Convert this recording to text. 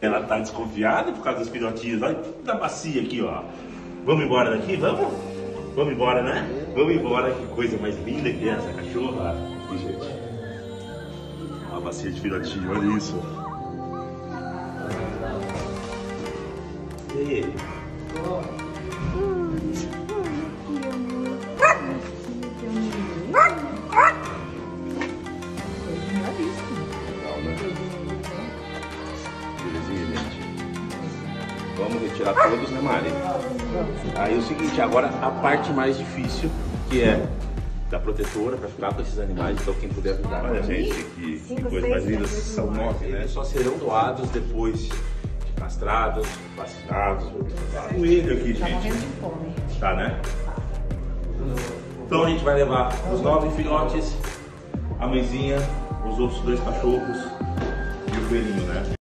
Ela tá desconfiada por causa dos filhotinhos. Olha da bacia aqui, ó. Vamos embora daqui? Vamos? Vamos embora, né? Vamos embora. Que coisa mais linda que é essa cachorra. Aqui, gente. Uma bacia de filhotinho, olha isso. E aí? Vamos retirar todos, né, Mari? Aí é o seguinte, agora a parte mais difícil, que é da protetora para ficar com esses animais, então quem puder ajudar. Olha, gente, que, que coisa mais linda. São nove, né? Só serão doados depois de castrados, vacinados. Coelho aqui, gente. Tá, né? Então a gente vai levar os nove filhotes, a mãezinha, os outros dois cachorros e o coelhinho, né?